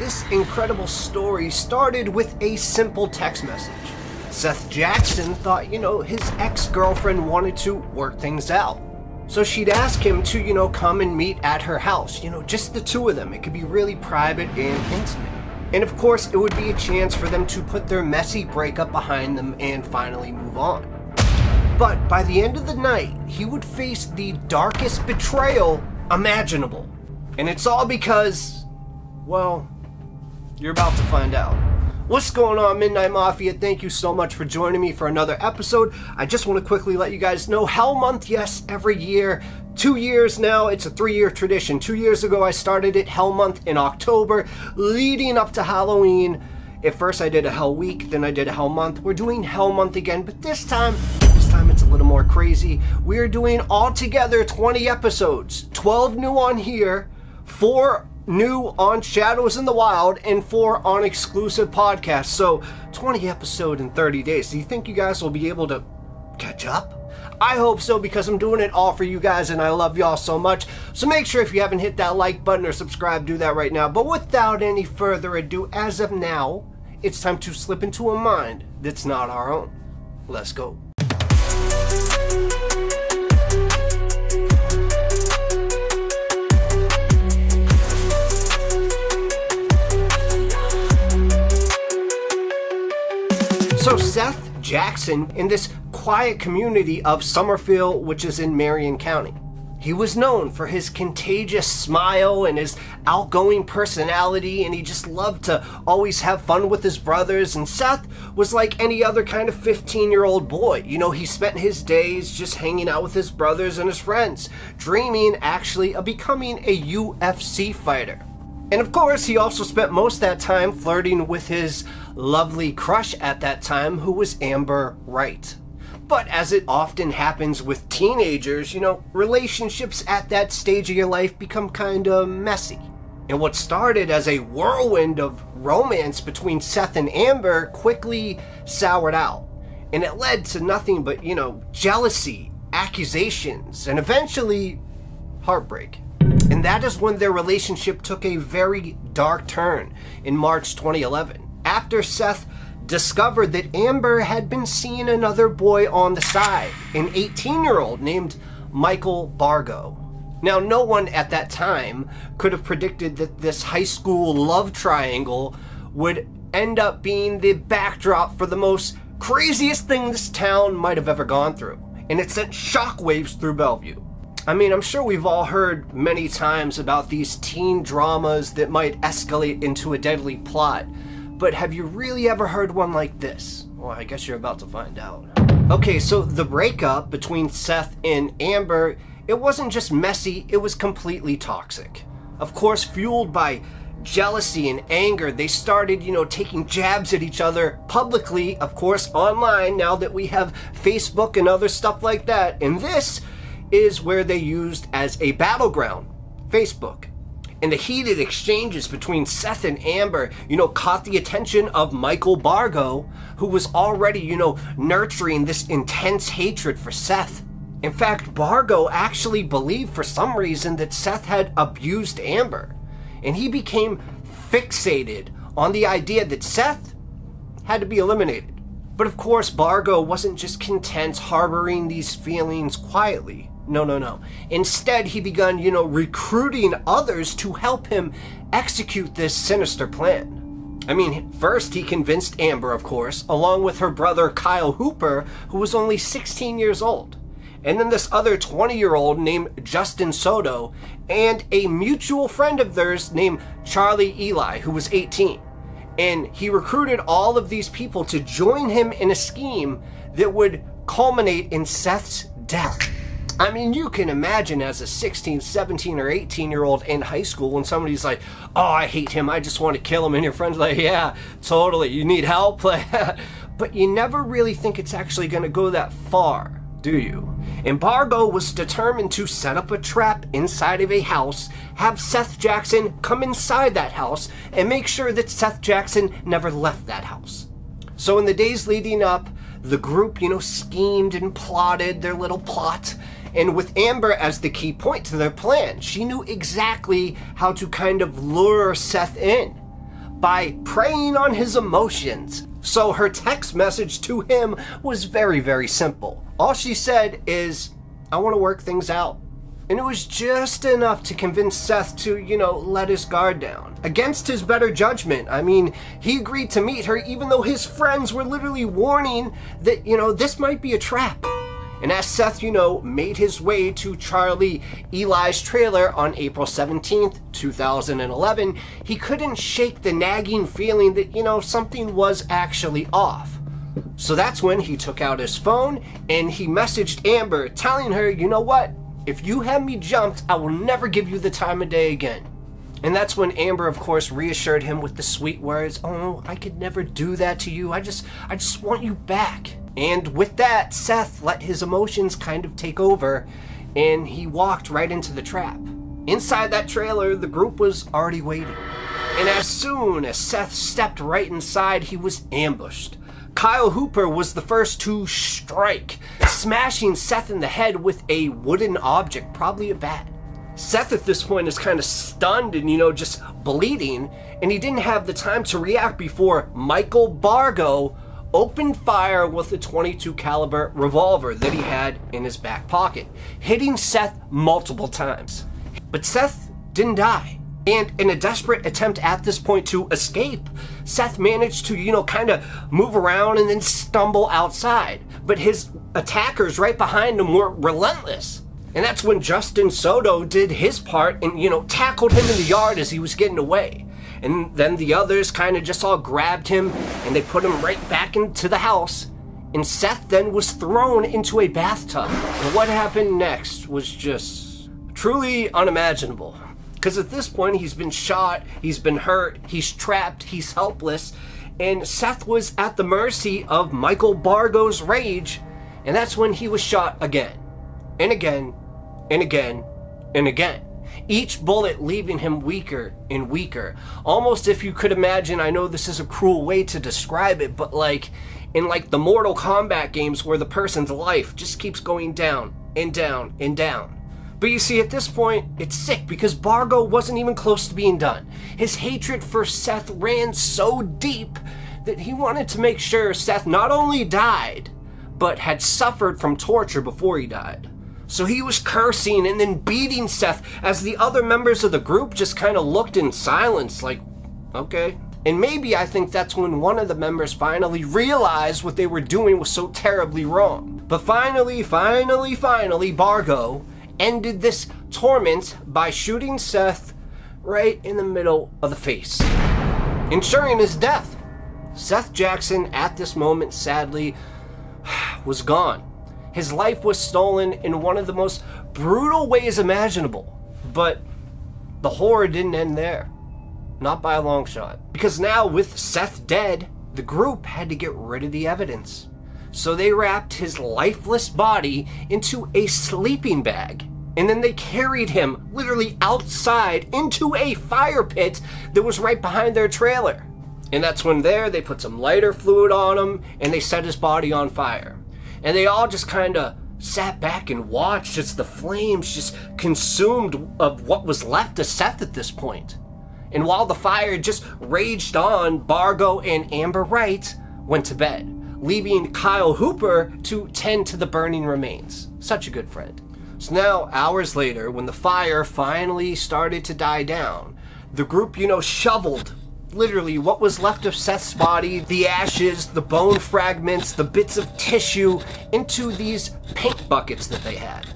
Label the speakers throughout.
Speaker 1: this incredible story started with a simple text message. Seath Jackson thought, you know, his ex girlfriend wanted to work things out. So she'd ask him to, you know, come and meet at her house, you know, just the two of them. It could be really private and intimate. And of course, it would be a chance for them to put their messy breakup behind them and finally move on. But by the end of the night, he would face the darkest betrayal imaginable. And it's all because, well, you're about to find out. What's going on, Midnight Mafia? Thank you so much for joining me for another episode. I just want to quickly let you guys know Hell Month, yes, every year. Two years now, it's a three year tradition. Two years ago, I started it Hell Month in October, leading up to Halloween. At first, I did a Hell Week, then I did a Hell Month. We're doing Hell Month again, but this time, this time it's a little more crazy. We're doing altogether 20 episodes, 12 new on here, 4 new on Shadows in the Wild and four on exclusive podcasts. So 20 episode in 30 days. Do you think you guys will be able to catch up? I hope so because I'm doing it all for you guys and I love y'all so much. So make sure if you haven't hit that like button or subscribe, do that right now. But without any further ado, as of now, it's time to slip into a mind that's not our own. Let's go. So Seath Jackson in this quiet community of Summerfield, which is in Marion County. He was known for his contagious smile and his outgoing personality, and he just loved to always have fun with his brothers. And Seath was like any other kind of 15 year old boy. You know, he spent his days just hanging out with his brothers and his friends, dreaming actually of becoming a UFC fighter. And of course, he also spent most of that time flirting with his lovely crush at that time, who was Amber Wright. But as it often happens with teenagers, you know, relationships at that stage of your life become kind of messy. And what started as a whirlwind of romance between Seath and Amber quickly soured out. And it led to nothing but, you know, jealousy, accusations, and eventually heartbreak. And that is when their relationship took a very dark turn in March 2011. After Seath discovered that Amber had been seeing another boy on the side, an 18 year old named Michael Bargo. Now, no one at that time could have predicted that this high school love triangle would end up being the backdrop for the most craziest thing this town might have ever gone through. And it sent shockwaves through Bellevue. I mean, I'm sure we've all heard many times about these teen dramas that might escalate into a deadly plot, but have you really ever heard one like this? Well, I guess you're about to find out. Okay, so the breakup between Seath and Amber, it wasn't just messy, it was completely toxic. Of course, fueled by jealousy and anger, they started, you know, taking jabs at each other publicly, of course, online, now that we have Facebook and other stuff like that. And this is where they used as a battleground Facebook. And the heated exchanges between Seath and Amber, you know, caught the attention of Michael Bargo, who was already, you know, nurturing this intense hatred for Seath. In fact, Bargo actually believed for some reason that Seath had abused Amber, and he became fixated on the idea that Seath had to be eliminated. But of course, Bargo wasn't just content harboring these feelings quietly. No, no, no. Instead, he began, you know, recruiting others to help him execute this sinister plan. I mean, first he convinced Amber, of course, along with her brother Kyle Hooper, who was only 16 years old. And then this other 20 year old named Justin Soto, and a mutual friend of theirs named Charlie Eli, who was 18. And he recruited all of these people to join him in a scheme that would culminate in Seath's death. I mean, you can imagine as a 16, 17, or 18 year old in high school when somebody's like, oh, I hate him, I just want to kill him, and your friend's like, yeah, totally, you need help. but you never really think it's actually going to go that far, do you? Embargo was determined to set up a trap inside of a house, have Seath Jackson come inside that house, and make sure that Seath Jackson never left that house. So, in the days leading up, the group, you know, schemed and plotted their little plot and with Amber as the key point to their plan, she knew exactly how to kind of lure Seath in. by preying on his emotions. So her text message to him was very, very simple. All she said is, I want to work things out. And it was just enough to convince Seath to, you know, let his guard down. Against his better judgment. I mean, he agreed to meet her even though his friends were literally warning that, you know, this might be a trap. And as Seath, you know, made his way to Charlie Eli's trailer on April 17th, 2011, he couldn't shake the nagging feeling that, you know, something was actually off. So that's when he took out his phone and he messaged Amber telling her, you know what? If you have me jumped, I will never give you the time of day again. And that's when Amber, of course, reassured him with the sweet words, "Oh, I could never do that to you. I just I just want you back." And with that, Seath let his emotions kind of take over and he walked right into the trap. Inside that trailer, the group was already waiting. And as soon as Seath stepped right inside, he was ambushed. Kyle Hooper was the first to strike, smashing Seath in the head with a wooden object, probably a bat. Seath at this point is kind of stunned and, you know, just bleeding, and he didn't have the time to react before Michael Bargo opened fire with a 22 caliber revolver that he had in his back pocket, hitting Seath multiple times. But Seath didn't die. And in a desperate attempt at this point to escape, Seath managed to, you know, kind of move around and then stumble outside. But his attackers right behind him were relentless. And that's when Justin Soto did his part and, you know, tackled him in the yard as he was getting away. And then the others kind of just all grabbed him and they put him right back into the house. And Seath then was thrown into a bathtub. And what happened next was just truly unimaginable. Because at this point, he's been shot, he's been hurt, he's trapped, he's helpless, and Seath was at the mercy of Michael Bargo's rage, and that's when he was shot again, and again, and again, and again. Each bullet leaving him weaker and weaker. Almost if you could imagine, I know this is a cruel way to describe it, but like in like the Mortal Kombat games where the person's life just keeps going down and down and down. But you see, at this point, it's sick because Bargo wasn't even close to being done. His hatred for Seath ran so deep that he wanted to make sure Seath not only died, but had suffered from torture before he died. So he was cursing and then beating Seath as the other members of the group just kind of looked in silence, like, okay. And maybe I think that's when one of the members finally realized what they were doing was so terribly wrong. But finally, finally, finally, Bargo ended this torment by shooting Seath right in the middle of the face, ensuring his death. Seath Jackson, at this moment, sadly, was gone. His life was stolen in one of the most brutal ways imaginable. But the horror didn't end there. Not by a long shot. Because now, with Seath dead, the group had to get rid of the evidence. So they wrapped his lifeless body into a sleeping bag and then they carried him literally outside into a fire pit that was right behind their trailer. And that's when there they put some lighter fluid on him and they set his body on fire. And they all just kind of sat back and watched as the flames just consumed of what was left of Seath at this point. And while the fire just raged on, Bargo and Amber Wright went to bed, leaving Kyle Hooper to tend to the burning remains. Such a good friend. So now, hours later, when the fire finally started to die down, the group, you know, shoveled literally what was left of Seath's body, the ashes, the bone fragments, the bits of tissue, into these paint buckets that they had.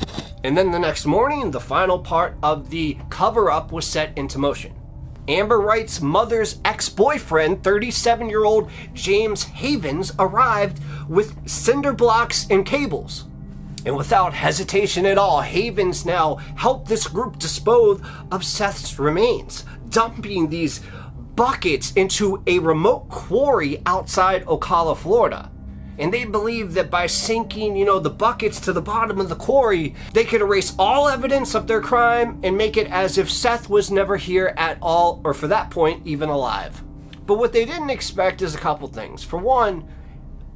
Speaker 1: And then the next morning, the final part of the cover up was set into motion. Amber Wright's mother's ex boyfriend, 37 year old James Havens, arrived with cinder blocks and cables. And without hesitation at all, Havens now helped this group dispose of Seath's remains, dumping these buckets into a remote quarry outside Ocala, Florida. And they believed that by sinking, you know, the buckets to the bottom of the quarry, they could erase all evidence of their crime and make it as if Seath was never here at all, or for that point, even alive. But what they didn't expect is a couple things. For one,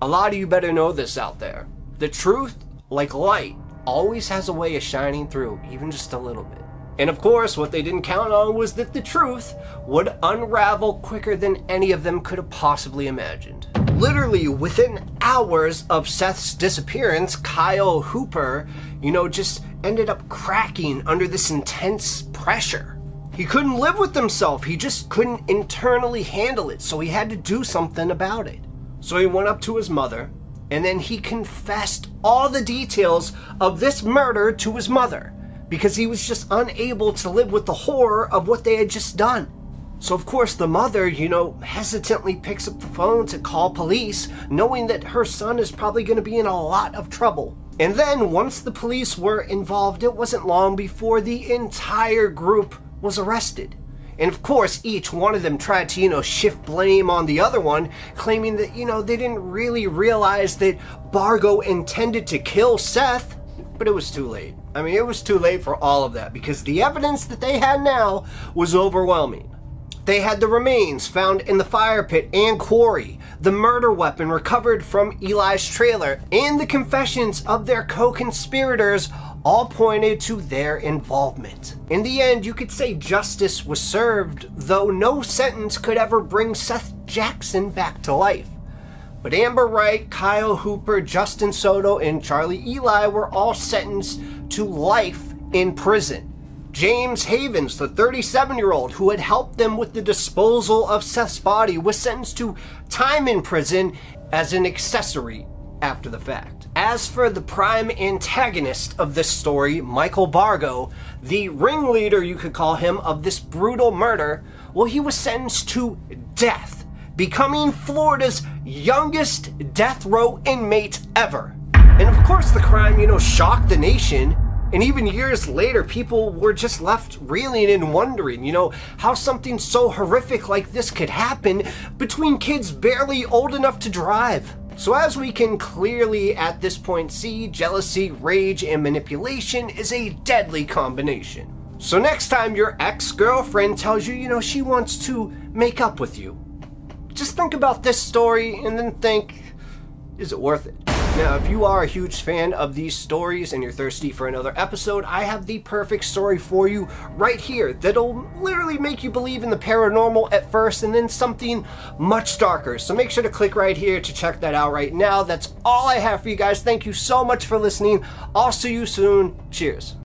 Speaker 1: a lot of you better know this out there. The truth like light, always has a way of shining through, even just a little bit. And of course, what they didn't count on was that the truth would unravel quicker than any of them could have possibly imagined. Literally within hours of Seath's disappearance, Kyle Hooper, you know, just ended up cracking under this intense pressure. He couldn't live with himself. He just couldn't internally handle it. So he had to do something about it. So he went up to his mother and then he confessed all the details of this murder to his mother because he was just unable to live with the horror of what they had just done. So, of course, the mother, you know, hesitantly picks up the phone to call police, knowing that her son is probably going to be in a lot of trouble. And then, once the police were involved, it wasn't long before the entire group was arrested. And of course, each one of them tried to, you know, shift blame on the other one, claiming that, you know, they didn't really realize that Bargo intended to kill Seath, but it was too late. I mean, it was too late for all of that because the evidence that they had now was overwhelming. They had the remains found in the fire pit and quarry, the murder weapon recovered from Eli's trailer, and the confessions of their co conspirators all pointed to their involvement. In the end, you could say justice was served, though no sentence could ever bring Seath Jackson back to life. But Amber Wright, Kyle Hooper, Justin Soto, and Charlie Eli were all sentenced to life in prison. James Havens, the 37 year old who had helped them with the disposal of Seath's body, was sentenced to time in prison as an accessory after the fact. As for the prime antagonist of this story, Michael Bargo, the ringleader, you could call him, of this brutal murder, well, he was sentenced to death becoming Florida's youngest death row inmate ever. And of course, the crime, you know, shocked the nation. And even years later, people were just left reeling and wondering, you know, how something so horrific like this could happen between kids barely old enough to drive. So, as we can clearly at this point see, jealousy, rage, and manipulation is a deadly combination. So, next time your ex girlfriend tells you, you know, she wants to make up with you, just think about this story and then think, is it worth it? Now, if you are a huge fan of these stories and you're thirsty for another episode, I have the perfect story for you right here that'll literally make you believe in the paranormal at first and then something much darker. So make sure to click right here to check that out right now. That's all I have for you guys. Thank you so much for listening. I'll see you soon. Cheers.